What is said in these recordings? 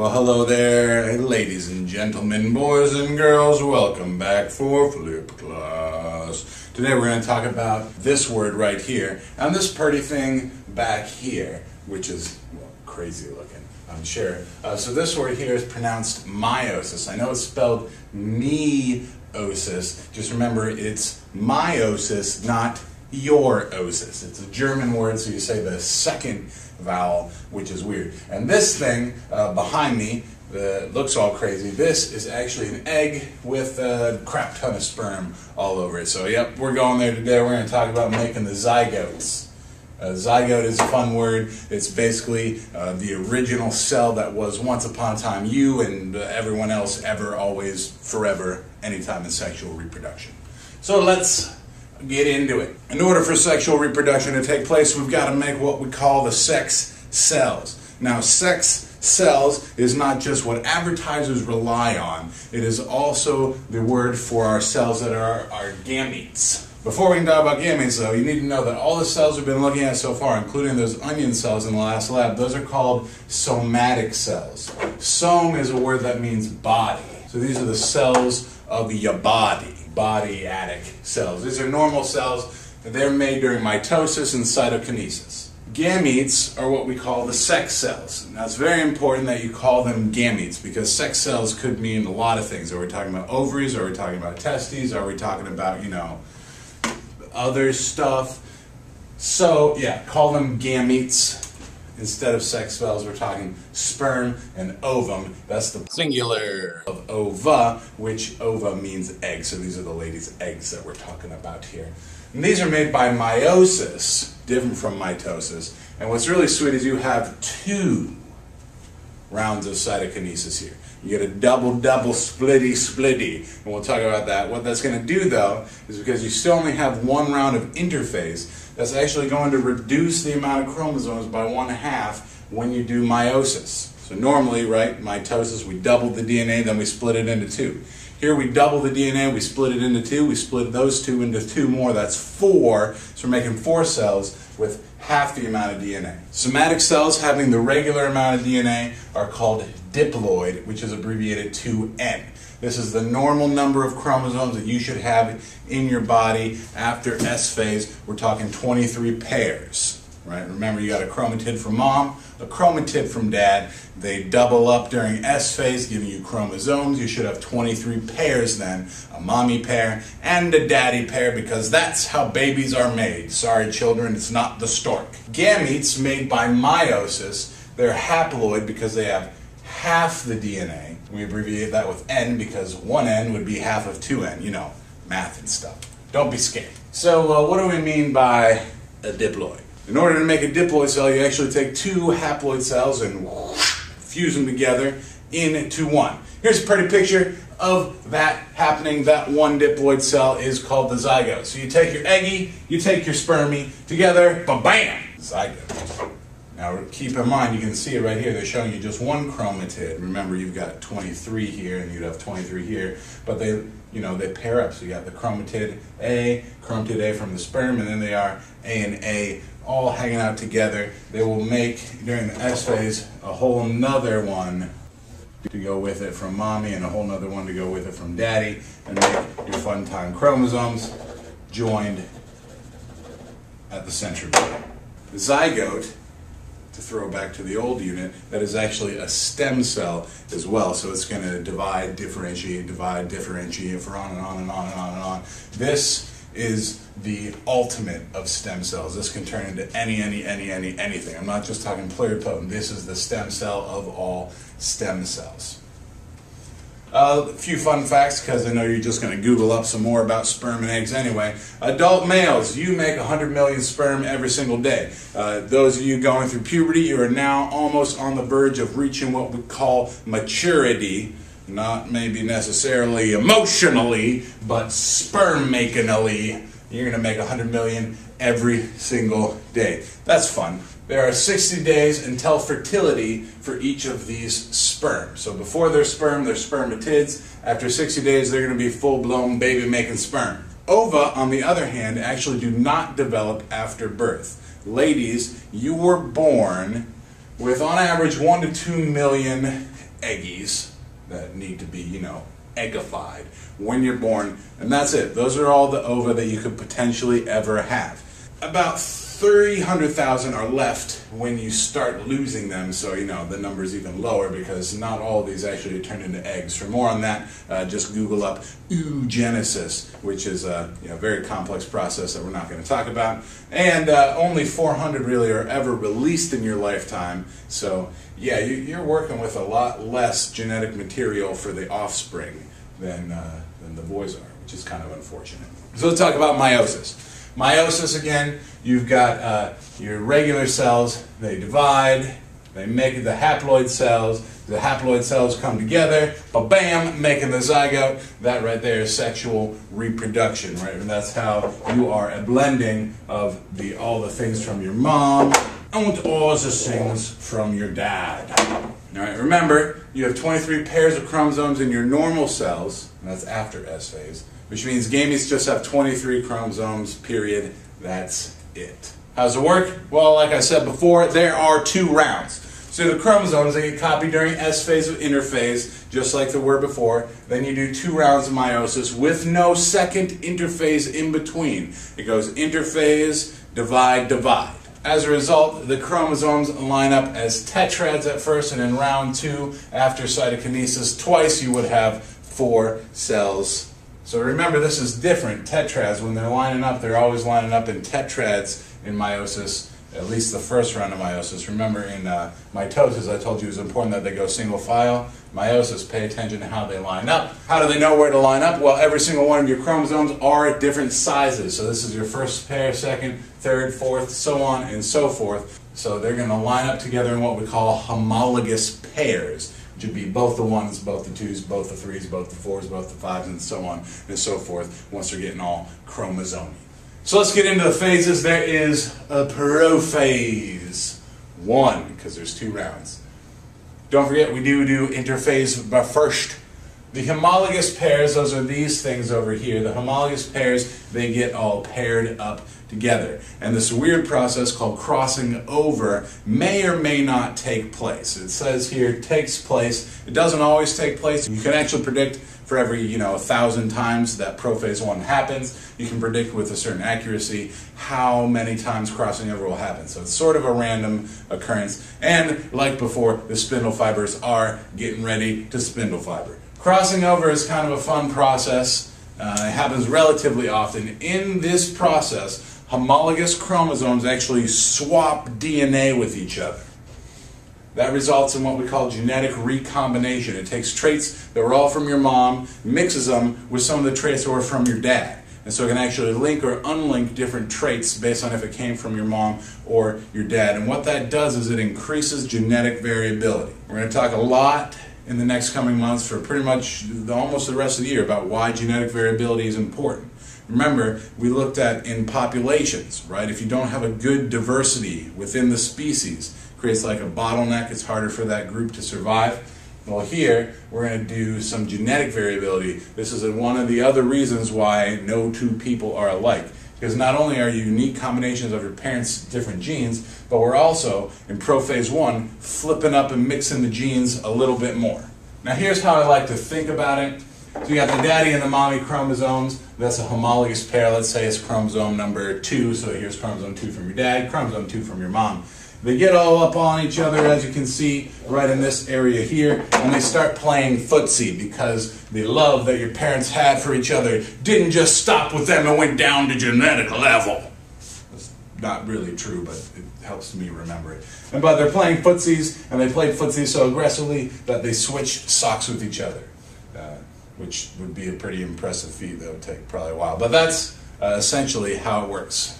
Well, hello there, ladies and gentlemen, boys and girls. Welcome back for Flip Class. Today we're going to talk about this word right here and this pretty thing back here, which is well, crazy looking, I'm sure. Uh, so this word here is pronounced meiosis. I know it's spelled me-osis. Just remember it's meiosis, not your osis. It's a German word, so you say the second vowel, which is weird. And this thing uh, behind me that looks all crazy, this is actually an egg with a crap ton of sperm all over it. So, yep, we're going there today. We're going to talk about making the zygotes. Uh, zygote is a fun word. It's basically uh, the original cell that was once upon a time you and uh, everyone else ever, always, forever, anytime in sexual reproduction. So let's get into it. In order for sexual reproduction to take place, we've got to make what we call the sex cells. Now, sex cells is not just what advertisers rely on, it is also the word for our cells that are our gametes. Before we can talk about gametes, though, you need to know that all the cells we've been looking at so far, including those onion cells in the last lab, those are called somatic cells. Some is a word that means body. So these are the cells of your body body-atic cells. These are normal cells. They're made during mitosis and cytokinesis. Gametes are what we call the sex cells. Now it's very important that you call them gametes because sex cells could mean a lot of things. Are we talking about ovaries? Are we talking about testes? Are we talking about, you know, other stuff? So, yeah, call them gametes instead of sex cells, we're talking sperm and ovum. That's the singular of ova, which ova means egg. So these are the ladies' eggs that we're talking about here. And these are made by meiosis, different from mitosis. And what's really sweet is you have two rounds of cytokinesis here. You get a double, double, splitty, splitty. And we'll talk about that. What that's going to do, though, is because you still only have one round of interphase, that's actually going to reduce the amount of chromosomes by one half when you do meiosis. So normally, right, mitosis, we double the DNA, then we split it into two. Here we double the DNA, we split it into two, we split those two into two more, that's four. So we're making four cells with half the amount of DNA. Somatic cells having the regular amount of DNA are called diploid, which is abbreviated to N. This is the normal number of chromosomes that you should have in your body after S phase. We're talking 23 pairs. Right? Remember, you got a chromatid from mom, a chromatid from dad. They double up during S phase, giving you chromosomes. You should have 23 pairs then a mommy pair and a daddy pair because that's how babies are made. Sorry, children, it's not the stork. Gametes made by meiosis, they're haploid because they have half the DNA. We abbreviate that with N because one N would be half of two N, you know, math and stuff. Don't be scared. So, uh, what do we mean by a diploid? In order to make a diploid cell, you actually take two haploid cells and fuse them together into one. Here's a pretty picture of that happening. That one diploid cell is called the zygote. So you take your eggy, you take your spermy, together, ba-bam, zygote. Now keep in mind, you can see it right here, they're showing you just one chromatid. Remember, you've got 23 here and you'd have 23 here, but they, you know, they pair up. So you got the chromatid A, chromatid A from the sperm, and then they are A and A all hanging out together. They will make, during the S phase, a whole nother one to go with it from mommy and a whole nother one to go with it from daddy and make your fun time chromosomes joined at the centromere. The zygote to throw back to the old unit, that is actually a stem cell as well. So it's going to divide, differentiate, divide, differentiate for on and on and on and on and on. This is the ultimate of stem cells. This can turn into any, any, any, any, anything. I'm not just talking pluripotent. This is the stem cell of all stem cells. Uh, a few fun facts, because I know you're just going to Google up some more about sperm and eggs anyway. Adult males, you make 100 million sperm every single day. Uh, those of you going through puberty, you are now almost on the verge of reaching what we call maturity. Not maybe necessarily emotionally, but sperm makingly. You're going to make 100 million every single day. That's fun. There are 60 days until fertility for each of these sperm. So before they're sperm, they're spermatids. After 60 days, they're going to be full-blown baby-making sperm. Ova, on the other hand, actually do not develop after birth. Ladies, you were born with on average 1 to 2 million eggies that need to be, you know, eggified when you're born, and that's it. Those are all the ova that you could potentially ever have. About 300,000 are left when you start losing them, so you know the number is even lower because not all of these actually turn into eggs. For more on that, uh, just Google up oogenesis, which is a you know, very complex process that we're not going to talk about. And uh, only 400 really are ever released in your lifetime, so yeah, you, are working with a lot less genetic material for the offspring than, uh, than the boys are, which is kind of unfortunate. So let's talk about meiosis. Meiosis again, you've got uh, your regular cells, they divide, they make the haploid cells, the haploid cells come together, ba bam, making the zygote. That right there is sexual reproduction, right? And that's how you are a blending of the all the things from your mom and all the things from your dad. All right, remember, you have 23 pairs of chromosomes in your normal cells, and that's after S phase which means gametes just have 23 chromosomes, period. That's it. How does it work? Well, like I said before, there are two rounds. So the chromosomes, they get copied during S phase of interphase, just like there were before. Then you do two rounds of meiosis with no second interphase in between. It goes interphase, divide, divide. As a result, the chromosomes line up as tetrads at first, and in round two, after cytokinesis, twice you would have four cells so remember, this is different. Tetrads, when they're lining up, they're always lining up in tetrads in meiosis, at least the first round of meiosis. Remember, in uh, mitosis, I told you it was important that they go single file. Meiosis, pay attention to how they line up. How do they know where to line up? Well, every single one of your chromosomes are at different sizes. So this is your first pair, second, third, fourth, so on and so forth. So they're going to line up together in what we call homologous pairs would be both the ones, both the twos, both the threes, both the fours, both the fives, and so on and so forth once they're getting all chromosomy. So let's get into the phases. There is a prophase. One, because there's two rounds. Don't forget, we do do interphase but first. The homologous pairs, those are these things over here. The homologous pairs, they get all paired up together. And this weird process called crossing over may or may not take place. It says here takes place. It doesn't always take place. You can actually predict for every, you know, a thousand times that prophase one happens, you can predict with a certain accuracy how many times crossing over will happen. So it's sort of a random occurrence. And like before, the spindle fibers are getting ready to spindle fiber. Crossing over is kind of a fun process. Uh, it happens relatively often. In this process, homologous chromosomes actually swap DNA with each other. That results in what we call genetic recombination. It takes traits that were all from your mom, mixes them with some of the traits that were from your dad. And so it can actually link or unlink different traits based on if it came from your mom or your dad. And what that does is it increases genetic variability. We're going to talk a lot in the next coming months for pretty much the, almost the rest of the year about why genetic variability is important. Remember, we looked at in populations, right? If you don't have a good diversity within the species, creates like a bottleneck, it's harder for that group to survive. Well, here we're going to do some genetic variability. This is one of the other reasons why no two people are alike. Because not only are you unique combinations of your parents' different genes, but we're also, in prophase one, flipping up and mixing the genes a little bit more. Now here's how I like to think about it. So you got the daddy and the mommy chromosomes. That's a homologous pair. Let's say it's chromosome number two. So here's chromosome two from your dad, chromosome two from your mom. They get all up on each other, as you can see right in this area here, and they start playing footsie because the love that your parents had for each other didn't just stop with them and went down to genetic level. That's not really true, but it helps me remember it. And but they're playing footsies, and they played footsies so aggressively that they switched socks with each other, uh, which would be a pretty impressive feat that would take probably a while. But that's uh, essentially how it works.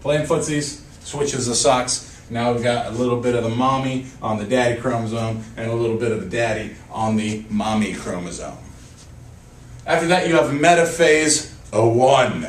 Playing footsies, switches the socks, now we've got a little bit of the mommy on the daddy chromosome and a little bit of the daddy on the mommy chromosome. After that, you have metaphase a 1.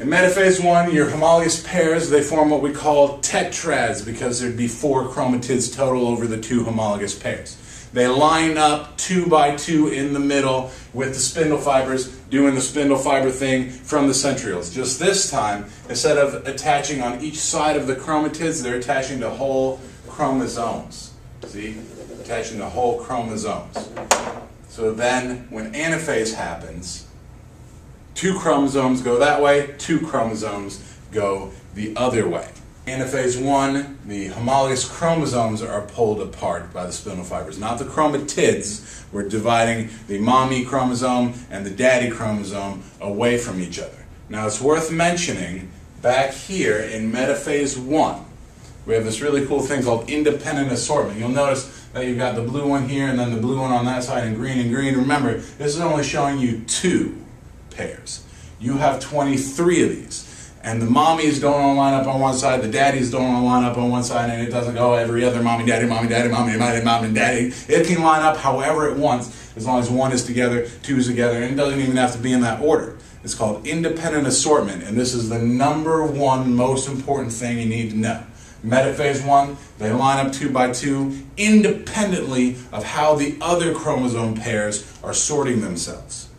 In metaphase 1, your homologous pairs, they form what we call tetrads because there'd be four chromatids total over the two homologous pairs. They line up two by two in the middle with the spindle fibers doing the spindle fiber thing from the centrioles. Just this time, instead of attaching on each side of the chromatids, they're attaching to whole chromosomes. See? attaching the whole chromosomes. So then, when anaphase happens, two chromosomes go that way, two chromosomes go the other way. Anaphase 1, the homologous chromosomes are pulled apart by the spindle fibers, not the chromatids. We're dividing the mommy chromosome and the daddy chromosome away from each other. Now it's worth mentioning back here in metaphase 1, we have this really cool thing called independent assortment. You'll notice that you've got the blue one here and then the blue one on that side and green and green. Remember, this is only showing you two pairs. You have 23 of these. And the mommies don't all line up on one side, the daddies don't all line up on one side, and it doesn't go every other mommy, daddy, mommy, daddy, mommy, daddy, mom, and daddy. It can line up however it wants, as long as one is together, two is together, and it doesn't even have to be in that order. It's called independent assortment, and this is the number one most important thing you need to know. Metaphase 1, they line up two by two independently of how the other chromosome pairs are sorting themselves.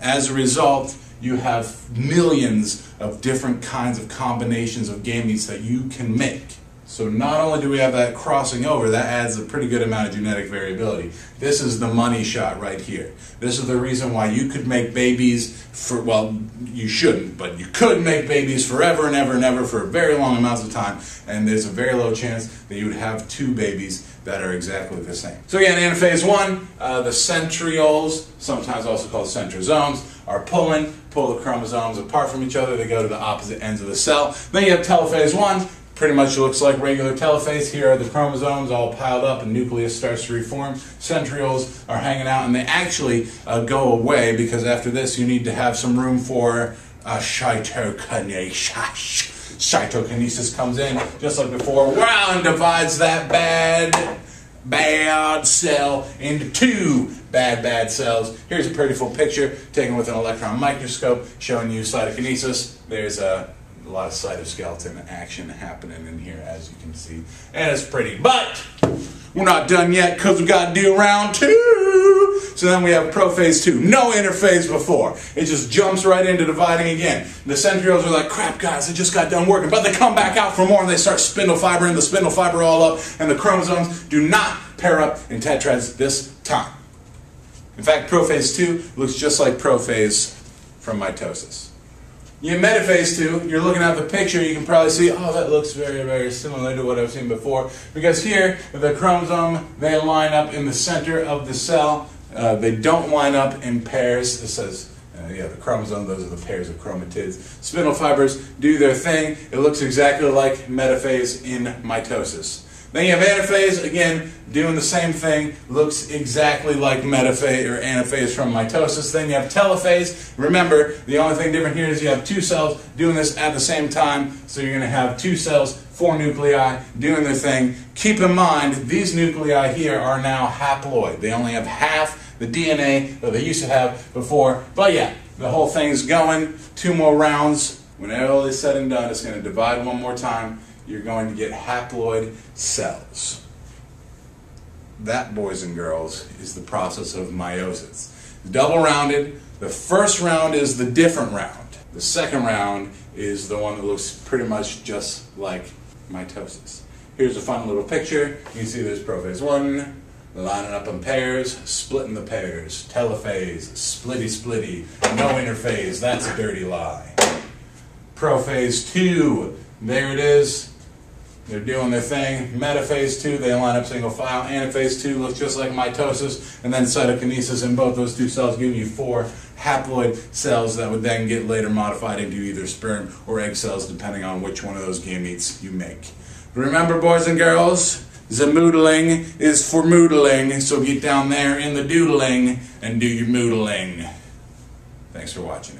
As a result, you have millions of different kinds of combinations of gametes that you can make. So not only do we have that crossing over, that adds a pretty good amount of genetic variability. This is the money shot right here. This is the reason why you could make babies for, well, you shouldn't, but you could make babies forever and ever and ever for very long amounts of time, and there's a very low chance that you would have two babies that are exactly the same. So again, anaphase 1, uh, the centrioles, sometimes also called centrosomes, are pulling, pull the chromosomes apart from each other, they go to the opposite ends of the cell. Then you have telophase 1, pretty much looks like regular telophase. Here are the chromosomes all piled up and nucleus starts to reform. Centrioles are hanging out and they actually uh, go away because after this you need to have some room for uh, cytokinesis. Cytokinesis comes in just like before, wow, and divides that bad, bad cell into two bad, bad cells. Here's a pretty full picture taken with an electron microscope showing you cytokinesis. There's a a lot of cytoskeleton action happening in here, as you can see. And it's pretty. But we're not done yet because we've got to do round two. So then we have prophase two. No interphase before. It just jumps right into dividing again. The centrioles are like, crap, guys, it just got done working. But they come back out for more and they start spindle fibering the spindle fiber all up. And the chromosomes do not pair up in tetrads this time. In fact, prophase two looks just like prophase from mitosis. You metaphase two, you're looking at the picture, you can probably see, oh, that looks very, very similar to what I've seen before. Because here, the chromosome, they line up in the center of the cell. Uh, they don't line up in pairs. It says, uh, yeah, the chromosome, those are the pairs of chromatids. Spindle fibers do their thing. It looks exactly like metaphase in mitosis. Then you have anaphase, again, doing the same thing, looks exactly like metaphase or anaphase from mitosis. Then you have telophase. Remember, the only thing different here is you have two cells doing this at the same time, so you're going to have two cells, four nuclei, doing their thing. Keep in mind, these nuclei here are now haploid. They only have half the DNA that they used to have before. But yeah, the whole thing's going. Two more rounds. When all is said and done, it's going to divide one more time you're going to get haploid cells. That, boys and girls, is the process of meiosis. Double rounded, the first round is the different round. The second round is the one that looks pretty much just like mitosis. Here's a fun little picture. You see there's prophase 1, lining up in pairs, splitting the pairs, telophase, splitty splitty, no interphase, that's a dirty lie. Prophase 2, there it is, they're doing their thing. Metaphase 2, they line up single file. Anaphase 2 looks just like mitosis. And then cytokinesis in both those two cells give you four haploid cells that would then get later modified into either sperm or egg cells depending on which one of those gametes you make. Remember, boys and girls, Zamoodling is for moodling, so get down there in the doodling and do your moodling. Thanks for watching,